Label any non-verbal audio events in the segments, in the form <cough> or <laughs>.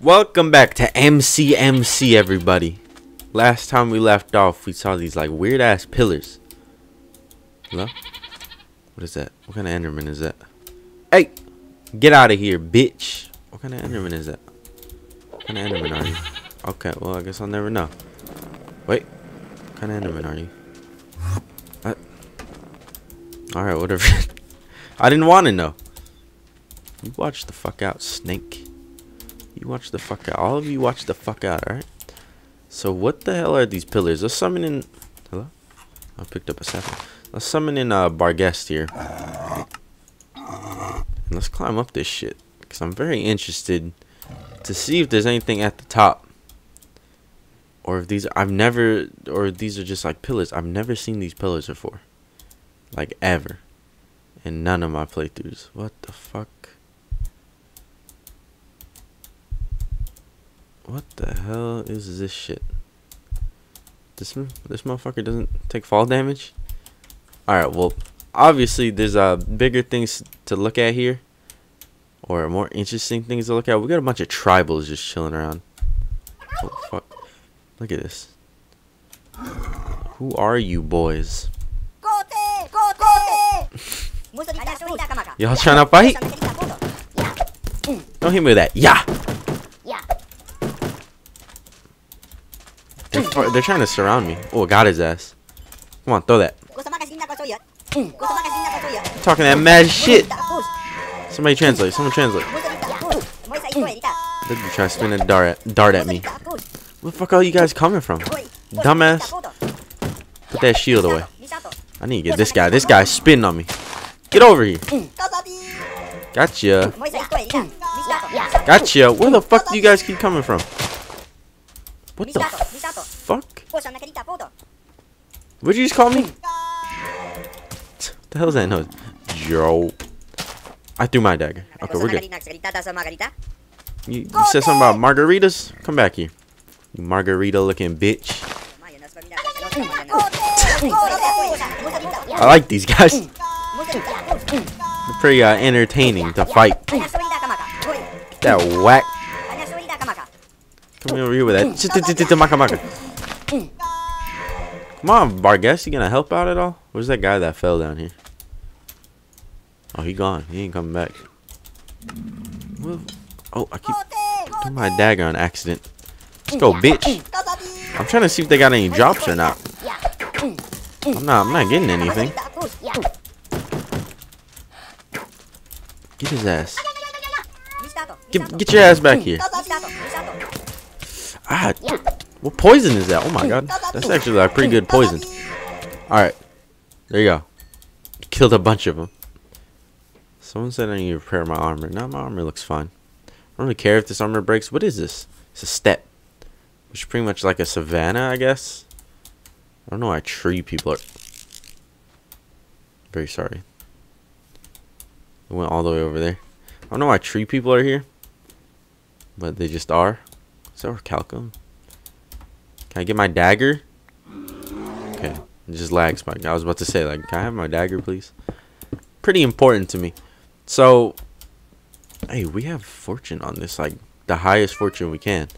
Welcome back to MCMC, everybody. Last time we left off, we saw these like weird ass pillars. Hello? What is that? What kind of Enderman is that? Hey! Get out of here, bitch! What kind of Enderman is that? What kind of Enderman are you? Okay, well, I guess I'll never know. Wait. What kind of Enderman are you? What? Alright, whatever. <laughs> I didn't want to know. You watch the fuck out, snake. You watch the fuck out. All of you watch the fuck out, alright? So what the hell are these pillars? Let's summon in... Hello? I picked up a second. Let's summon in uh, Barghest here. And let's climb up this shit. Because I'm very interested to see if there's anything at the top. Or if these... I've never... Or these are just like pillars. I've never seen these pillars before. Like ever. In none of my playthroughs. What the fuck? What the hell is this shit? This this motherfucker doesn't take fall damage? Alright, well, obviously there's uh, bigger things to look at here. Or more interesting things to look at. We got a bunch of tribals just chilling around. Fuck. Look at this. Who are you boys? <laughs> Y'all trying to fight? Don't hit me with that. Yeah! They're, they're trying to surround me. Oh, got his ass. Come on, throw that. Talking that mad shit. Somebody translate. Someone translate. Did you try to spin a dart at, dart at me? Where the fuck are you guys coming from? Dumbass. Put that shield away. I need to get this guy. This guy's spinning on me. Get over here. Gotcha. Gotcha. Where the fuck do you guys keep coming from? What the? What'd you just call me? What the hell is that noise? Yo. I threw my dagger. Okay, we're good. You, you said something about margaritas? Come back here. You margarita looking bitch. I like these guys. They're pretty uh, entertaining to fight. That whack. Come over here with that. Maka maka. Come on, Barghest, you gonna help out at all? Where's that guy that fell down here? Oh, he gone. He ain't coming back. Oh, I keep doing my dagger on accident. Let's go, bitch. I'm trying to see if they got any drops or not. I'm not. I'm not getting anything. Get his ass. Get, get your ass back here. Ah, what poison is that? Oh my god. That's actually a pretty good poison. Alright. There you go. Killed a bunch of them. Someone said I need to repair my armor. Now my armor looks fine. I don't really care if this armor breaks. What is this? It's a steppe. Which is pretty much like a savannah, I guess. I don't know why tree people are... Very sorry. It went all the way over there. I don't know why tree people are here. But they just are. Is that Orichalcum? Can I get my dagger? Okay. It just lags. I was about to say, like, can I have my dagger, please? Pretty important to me. So, hey, we have fortune on this. Like, the highest fortune we can.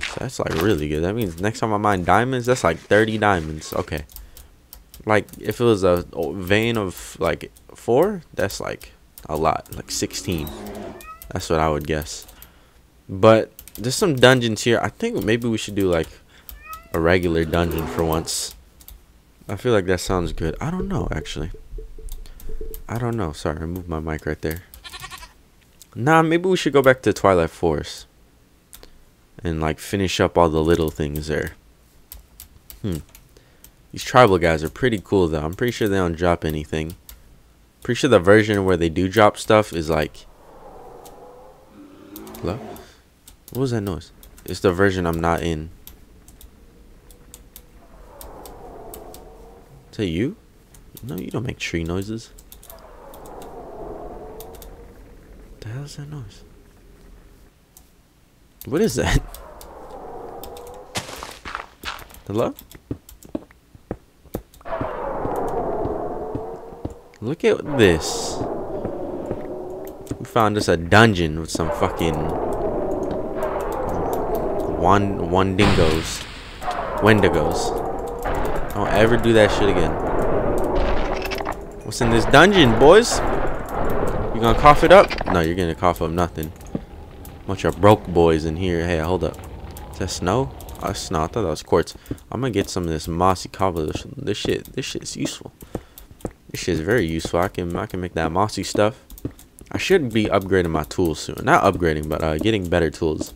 So that's, like, really good. That means next time I mine diamonds, that's, like, 30 diamonds. Okay. Like, if it was a vein of, like, 4, that's, like, a lot. Like, 16. That's what I would guess. But there's some dungeons here. I think maybe we should do like a regular dungeon for once. I feel like that sounds good. I don't know actually. I don't know. Sorry, I moved my mic right there. Nah, maybe we should go back to Twilight Forest. And like finish up all the little things there. Hmm. These tribal guys are pretty cool though. I'm pretty sure they don't drop anything. Pretty sure the version where they do drop stuff is like Hello? What was that noise? It's the version I'm not in. That you? No, you don't make tree noises. The hell is that noise? What is that? Hello? Look at this. We found us a dungeon with some fucking One, one dingoes. Wendigos. Don't ever do that shit again. What's in this dungeon, boys? You gonna cough it up? No, you're gonna cough up nothing. Bunch of broke boys in here. Hey, hold up. Is that snow? Oh, snow. I thought that was quartz. I'm gonna get some of this mossy cobble. This shit, this shit's useful. This shit's very useful. I can, I can make that mossy stuff. I should be upgrading my tools soon. Not upgrading, but uh, getting better tools.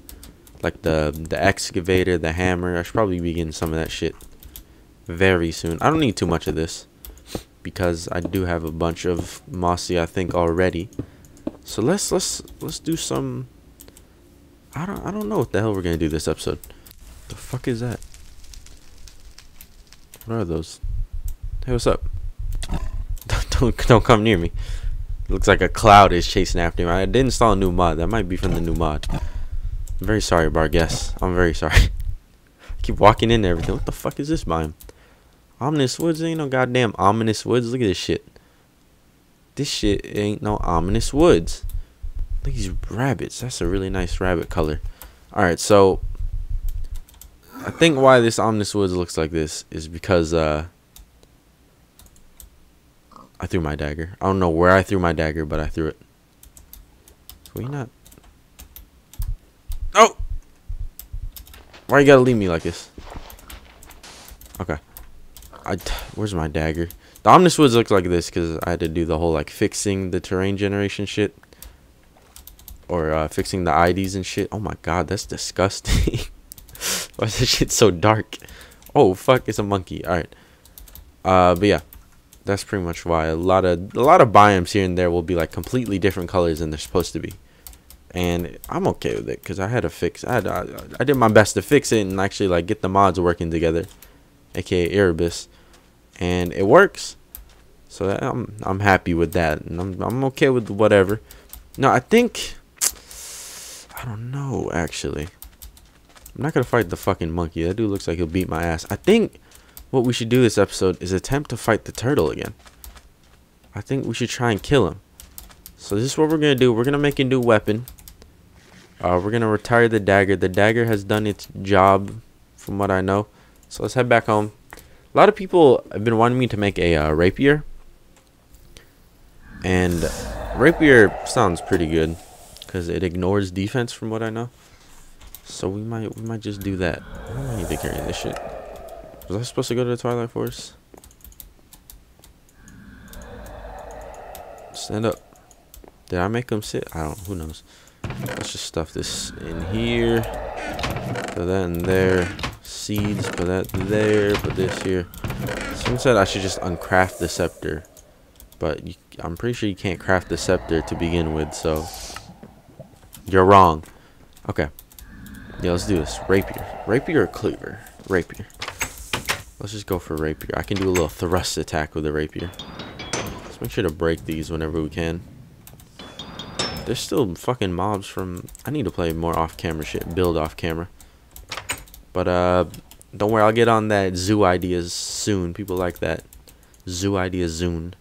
Like the the excavator, the hammer. I should probably be getting some of that shit very soon. I don't need too much of this because I do have a bunch of mossy I think already. So let's let's let's do some I don't I don't know what the hell we're gonna do this episode. The fuck is that? What are those? Hey, what's up? <laughs> don't, don't come near me. looks like a cloud is chasing after me. I did install a new mod. That might be from the new mod. I'm very sorry, Barghest. I'm very sorry. <laughs> I keep walking into everything. What the fuck is this biome? Ominous Woods ain't no goddamn Ominous Woods. Look at this shit. This shit ain't no Ominous Woods. Look at these rabbits. That's a really nice rabbit color. Alright, so I think why this Ominous Woods looks like this is because uh I threw my dagger. I don't know where I threw my dagger, but I threw it. So we not Oh! Why you gotta leave me like this? Okay. I, where's my dagger? The Ominous Woods looks like this because I had to do the whole like fixing the terrain generation shit. Or uh, fixing the IDs and shit. Oh my god, that's disgusting. <laughs> Why is this shit so dark? Oh fuck, it's a monkey. Alright. Uh, but yeah. That's pretty much why. A lot of a lot of biomes here and there will be like completely different colors than they're supposed to be. And I'm okay with it because I had to fix I, had, I, I did my best to fix it and actually like get the mods working together aka Erebus, and it works. So I'm I'm happy with that, and I'm I'm okay with whatever. No, I think <tsk> I don't know actually. I'm not gonna fight the fucking monkey. That dude looks like he'll beat my ass. I think what we should do this episode is attempt to fight the turtle again. I think we should try and kill him. So this is what we're gonna do. We're gonna make a new weapon. Uh, we're gonna retire the dagger. The dagger has done its job, from what I know. So let's head back home. A lot of people have been wanting me to make a uh, rapier. And rapier sounds pretty good because it ignores defense from what I know. So we might we might just do that. I don't need to carry this shit. Was I supposed to go to the Twilight Force? Stand up. Did I make them sit? I don't. Who knows? Let's just stuff this in here. Put that in there seeds, put that there, put this here. Someone said I should just uncraft the scepter. But you, I'm pretty sure you can't craft the scepter to begin with, so... You're wrong. Okay. Yeah, let's do this. Rapier. Rapier or cleaver? Rapier. Let's just go for rapier. I can do a little thrust attack with a rapier. Let's make sure to break these whenever we can. There's still fucking mobs from... I need to play more off-camera shit. Build off-camera. But uh, don't worry, I'll get on that zoo ideas soon. People like that zoo ideas soon.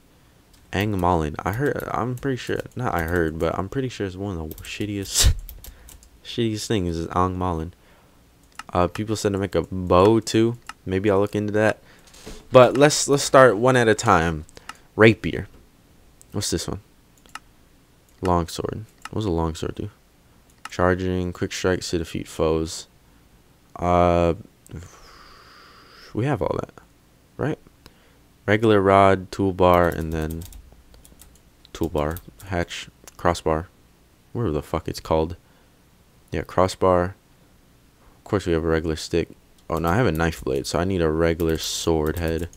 Angmallen. I heard. I'm pretty sure. Not I heard, but I'm pretty sure it's one of the shittiest, <laughs> shittiest things is Angmallen. Uh, people said to make a bow too. Maybe I'll look into that. But let's let's start one at a time. Rapier. What's this one? Longsword. What does a longsword do? Charging, quick strikes to defeat foes. Uh, we have all that, right? Regular rod, toolbar, and then toolbar, hatch, crossbar, whatever the fuck it's called. Yeah, crossbar. Of course, we have a regular stick. Oh, no, I have a knife blade, so I need a regular sword head.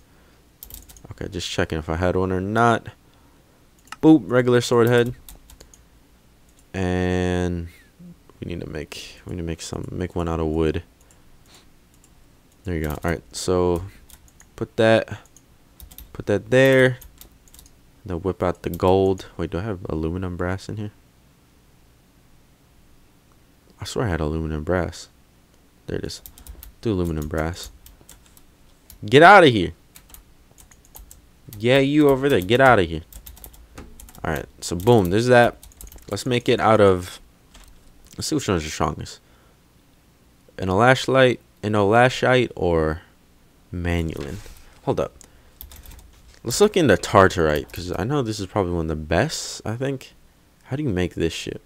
Okay, just checking if I had one or not. Boop, regular sword head. And we need to make we need to make some make one out of wood. There you go. Alright, so put that put that there. Then whip out the gold. Wait, do I have aluminum brass in here? I swear I had aluminum brass. There it is. Do aluminum brass. Get out of here. Yeah, you over there. Get out of here. Alright, so boom. There's that. Let's make it out of... Let's see which one's the strongest. an Elashlight, an Elashite, or Manyullyn. Hold up. Let's look into Tartarite, because I know this is probably one of the best, I think. How do you make this shit?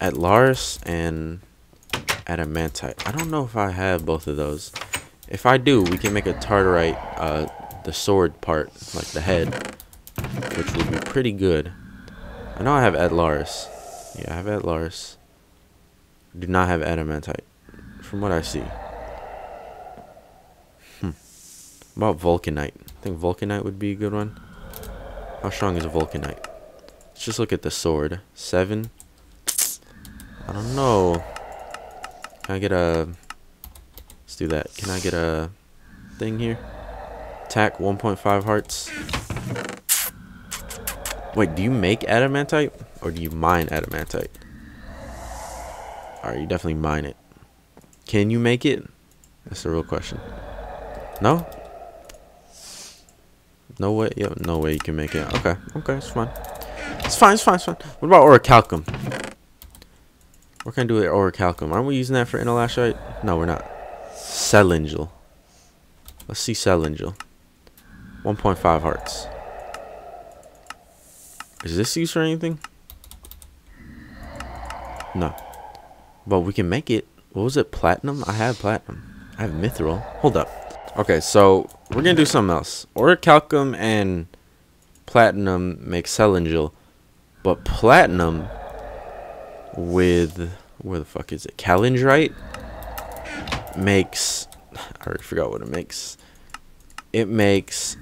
Atlarus and Adamantite. I don't know if I have both of those. If I do, we can make a Tartarite, uh, the sword part, like the head, which would be pretty good. I know I have Atlarus. Yeah, I have Atlarus. Do not have Adamantite, from what I see. Hmm. About Vulcanite. I think Vulcanite would be a good one. How strong is a Vulcanite? Let's just look at the sword. Seven. I don't know. Can I get a... Let's do that. Can I get a thing here? Attack 1.5 hearts. Wait, do you make adamantite? Or do you mine adamantite? Alright, you definitely mine it. Can you make it? That's the real question. No? No way. Yo, no way you can make it. Okay, okay, it's fine. It's fine, it's fine, it's fine. What about orichalcum? What can I do with orichalcum? Aren't we using that for Inolashite? No, we're not. Celenegil. Let's see Celenegil. 1.5 hearts. Is this used for anything? No. But we can make it. What was it? Platinum? I have platinum. I have mithril. Hold up. Okay, so we're going to do something else. Orichalcum and platinum make Celenegil. But platinum with... Where the fuck is it? Kalendrite makes... I already forgot what it makes. It makes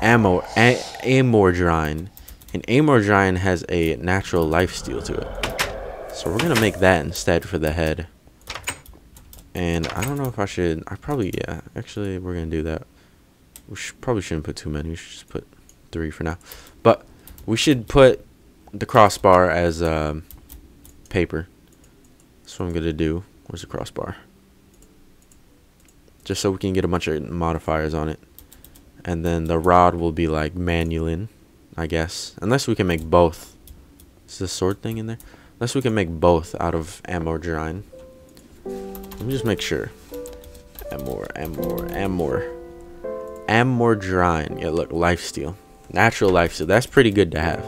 ammo, a, amordrine. And amordrine has a natural life steal to it. So we're going to make that instead for the head. And I don't know if I should... I probably... Yeah, actually, we're going to do that. We should, probably shouldn't put too many. We should just put three for now. But we should put the crossbar as um, paper. That's what I'm going to do. Where's the crossbar? Just so we can get a bunch of modifiers on it. And then the rod will be like Manyullyn, I guess. Unless we can make both. Is the sword thing in there? Unless we can make both out of Amordrine. Let me just make sure. Amor, Amor, Amor. Amordrine. Yeah, look, lifesteal. Natural lifesteal. That's pretty good to have.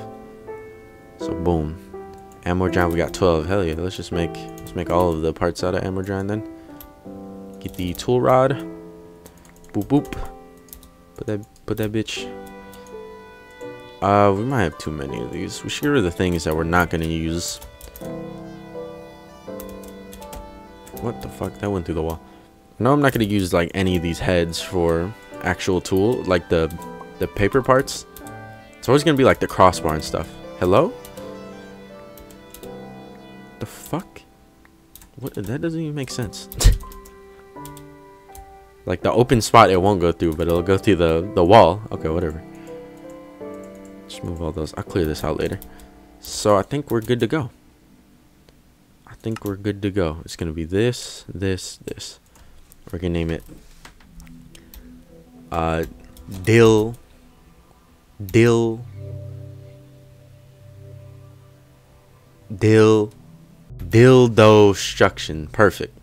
So boom. Amordrine, we got 12. Hell yeah, let's just make let's make all of the parts out of Amordrine then. Get the tool rod. Boop boop. Put that put that bitch. Uh we might have too many of these. We should get rid of the things that we're not gonna use. What the fuck? That went through the wall. No, I'm not gonna use like any of these heads for actual tool, like the the paper parts. It's always gonna be like the crossbar and stuff. Hello? The fuck? What? That doesn't even make sense. <laughs> like the open spot, it won't go through, but it'll go through the the wall. Okay, whatever. Just move all those. I'll clear this out later. So I think we're good to go. Think we're good to go. It's gonna be this, this, this. We're gonna name it uh dill dill dill dildo struction perfect.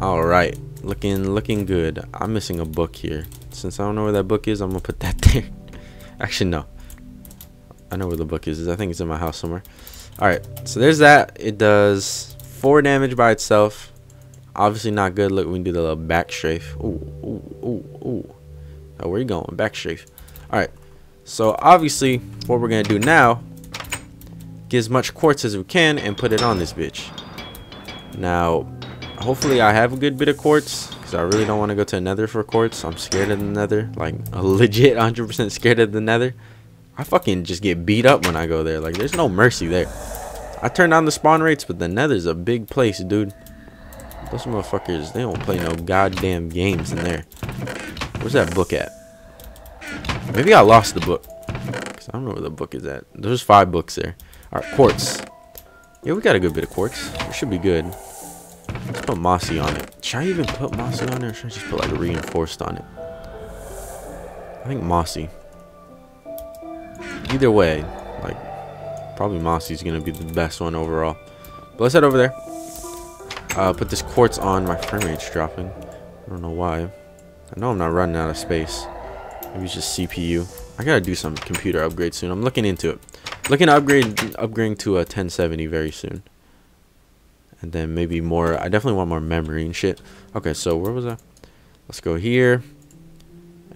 All right. Looking looking good. I'm missing a book here. Since i don't know where that book is i'm gonna put that <laughs> there. Actually no. I know where the book is. I think it's in my house somewhere all right so there's that it does four damage by itself Obviously not good. Look, we do the little back strafe. Ooh, ooh, ooh, ooh. Oh, where you going? Back strafe. Alright. So, obviously, what we're to do now, get as much quartz as we can and put it on this bitch. Now, hopefully I have a good bit of quartz, because I really don't want to go to nether for quartz. I'm scared of the nether. Like, <laughs> a legit 100% scared of the nether. I fucking just get beat up when I go there. Like, there's no mercy there. I turn down the spawn rates, but the nether's a big place, dude. Those motherfuckers, they don't play no goddamn games in there. Where's that book at? Maybe I lost the book. Because I don't know where the book is at. There's five books there. Alright, quartz. Yeah, we got a good bit of quartz. It should be good. Let's put mossy on it. Should I even put mossy on there? Or should I just put like reinforced on it? I think mossy. Either way, like, Probably Mossy's gonna be the best one overall. But let's head over there. Uh, put this quartz on. My frame rate's dropping. I don't know why. I know I'm not running out of space. Maybe it's just CPU. I gotta do some computer upgrade soon. I'm looking into it. Looking to upgrade, upgrading to a 1070 very soon. And then maybe more. I definitely want more memory and shit. Okay, so where was I? Let's go here.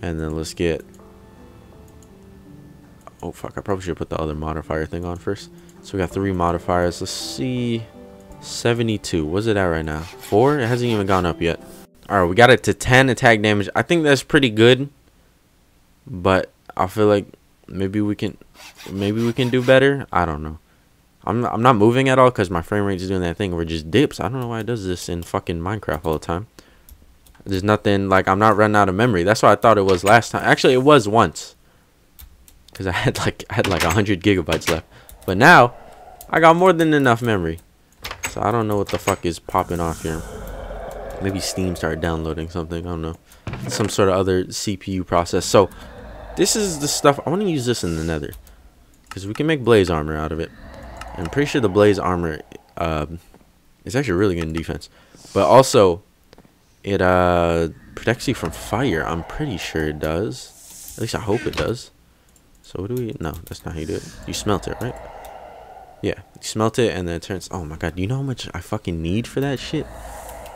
And then let's get... Oh, fuck. I probably should put the other modifier thing on first. So we got three modifiers. Let's see... 72. What's it at right now? 4? It hasn't even gone up yet. Alright, we got it to 10 attack damage. I think that's pretty good. But I feel like maybe we can maybe we can do better. I don't know. I'm not, I'm not moving at all because my frame rate is doing that thing where it just dips. I don't know why it does this in fucking Minecraft all the time. There's nothing like I'm not running out of memory. That's what I thought it was last time. Actually, it was once because <laughs> I had like I had like 100 gigabytes left. But now I got more than enough memory. So I don't know what the fuck is popping off here. Maybe Steam started downloading something. I don't know. Some sort of other CPU process. So this is the stuff. I want to use this in the nether. Because we can make blaze armor out of it. I'm pretty sure the blaze armor uh, is actually really good in defense. But also, it uh, protects you from fire. I'm pretty sure it does. At least I hope it does. So what do we... No, that's not how you do it. You smelt it, right? Yeah, you smelt it and then it turns... Oh my god, do you know how much I fucking need for that shit?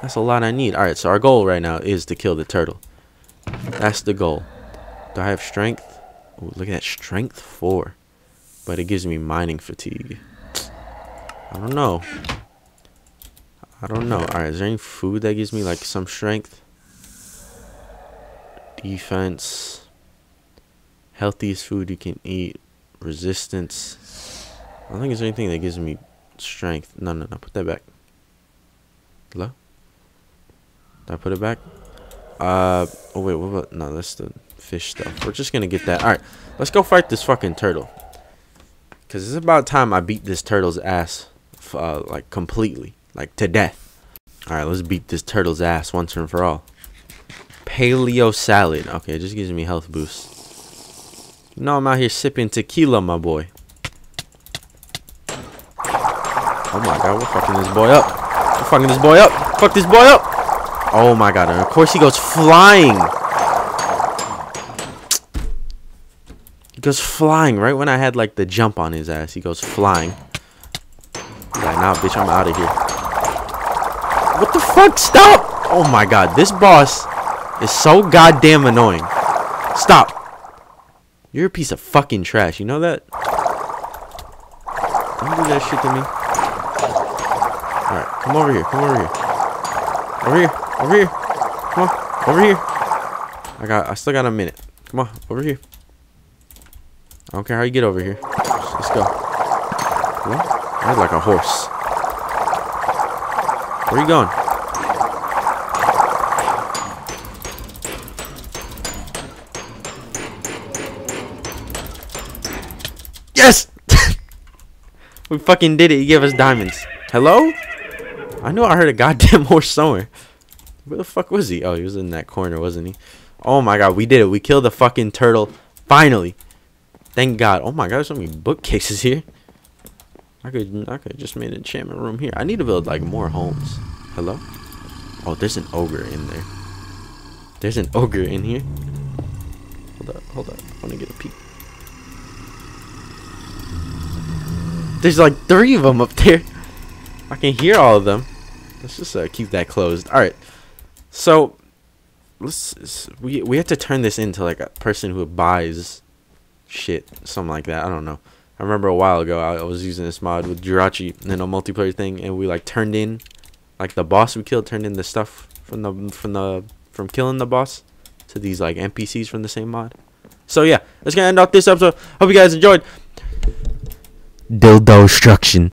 That's a lot I need. Alright, so our goal right now is to kill the turtle. That's the goal. Do I have strength? Ooh, look at that. Strength 4. But it gives me mining fatigue. I don't know. I don't know. Alright, is there any food that gives me like some strength? Defense. Healthiest food you can eat. Resistance. I don't think there's anything that gives me strength. No, no, no. Put that back. Hello? Did I put it back? Uh, oh wait, what about, no, that's the fish stuff. We're just gonna get that. Alright, let's go fight this fucking turtle. Because it's about time I beat this turtle's ass, uh, like, completely. Like, to death. Alright, let's beat this turtle's ass once and for all. Paleo salad. Okay, it just gives me health boost. Know I'm out here sipping tequila, my boy. Oh my god, we're fucking this boy up. We're fucking this boy up. Fuck this boy up. Oh my god, and of course he goes flying. He goes flying right when I had like the jump on his ass. He goes flying. He's now, nah, bitch, I'm out of here. What the fuck? Stop! Oh my god, this boss is so goddamn annoying. Stop. You're a piece of fucking trash. You know that? Don't do that shit to me. Alright, come over here. Come over here. Over here. Over here. Come on. Over here. I got I still got a minute. Come on, over here. I don't care how you get over here. Let's go. What? That's like a horse. Where you going? We fucking did it. He gave us diamonds. Hello? I knew I heard a goddamn <laughs> horse somewhere. Where the fuck was he? Oh, he was in that corner, wasn't he? Oh my god, we did it. We killed the fucking turtle. Finally. Thank God. Oh my God, there's so many bookcases here. I could I could just made an enchantment room here. I need to build like more homes. Hello? Oh, there's an ogre in there. There's an ogre in here. Hold up, hold up. I want to get a peek. There's like three of them up there. I can hear all of them. Let's just uh, keep that closed. All right. So let's we we have to turn this into like a person who buys shit, something like that. I don't know. I remember a while ago I was using this mod with Jirachi in a multiplayer thing, and we like turned in, like the boss we killed turned in the stuff from the from the from killing the boss to these like NPCs from the same mod. So yeah, that's gonna end off this episode. Hope you guys enjoyed. Dildo destruction.